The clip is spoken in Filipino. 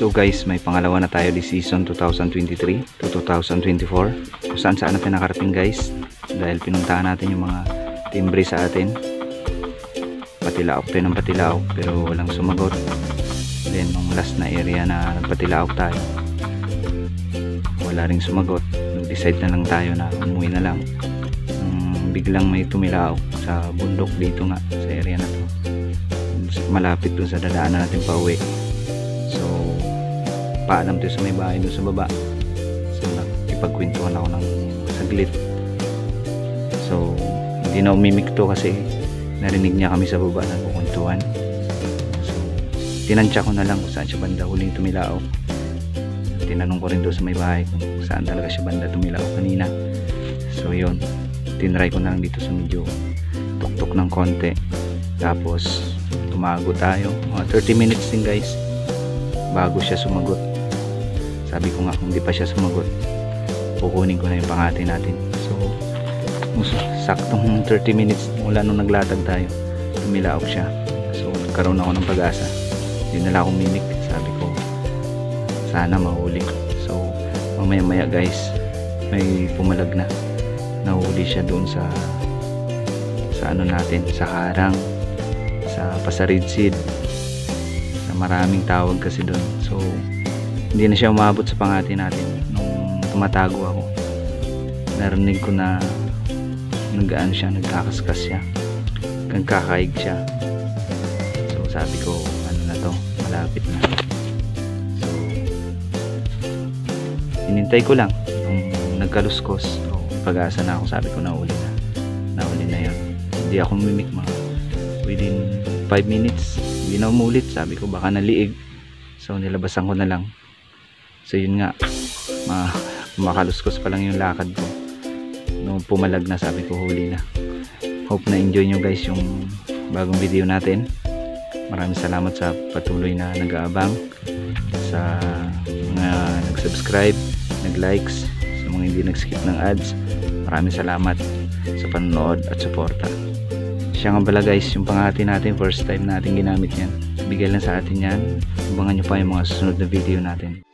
So guys, may pangalawa na tayo this season 2023 to 2024. Kung saan saan natin nakarating guys. Dahil pinuntahan natin yung mga timbre sa atin. Patilaok tayo ng patilaok pero walang sumagot. Then nung last na area na nagpatilaok tayo. Wala ring sumagot. Nag-decide na lang tayo na umuwi na lang. Um, biglang may tumilaok sa bundok dito nga sa area na to. Malapit dun sa dadaanan natin pa uwi. So, paalam tayo sa may bahay doon sa baba. So, nakipagkwentuhan ako ng saglit. So, hindi na umimik to kasi narinig niya kami sa baba na kukwentuhan. So, tinansya ko na lang kung saan siya banda huling tumilao. Tinanong ko rin doon sa may bahay kung saan talaga siya banda tumilao kanina. So, yun. Tinry ko na lang dito sa medyo tuktok ng konti. Tapos, tumago tayo. Mga 30 minutes din guys bago siya sumagot sabi ko nga kung di pa siya sumagot kukunin ko na yung pangati natin. So saktong 30 minutes mula nung naglatag tayo tumilaok siya. So nagkaroon ako ng pag-asa. Hindi na lang ako mimik sabi ko sana mahuli. So mamaya maya guys may pumalag na. Nahuli siya doon sa sa ano natin sa harang sa pasaridsid. Na maraming tawag kasi doon so hindi na siya umabot sa pangati natin nung tumatago ako. Narinig ko na nag-ano siya nagkakaskas siya nagkakaig siya. So sabi ko ano na to? Malapit na. So inintay ko lang. Nung nagkaluskos pag-asa na ako. Sabi ko nauli na. Nauli na yun hindi ako mimik mga within 5 minutes hindi na umulit. Sabi ko baka naliig. So nilabasan ko na lang so yun nga. Ma makaluskos pa lang yung lakad ko. Nung pumalag na sabi ko huli na. Hope na enjoy nyo guys yung bagong video natin. Maraming salamat sa patuloy na nag-aabang sa mga nag-subscribe nag-likes sa mga hindi nag-skip ng ads. Maraming salamat sa panonood at suporta. Siya nga pala guys yung pangati natin first time natin ginamit yan. Bigay lang sa atin yan. Abangan nyo pa yung mga susunod na video natin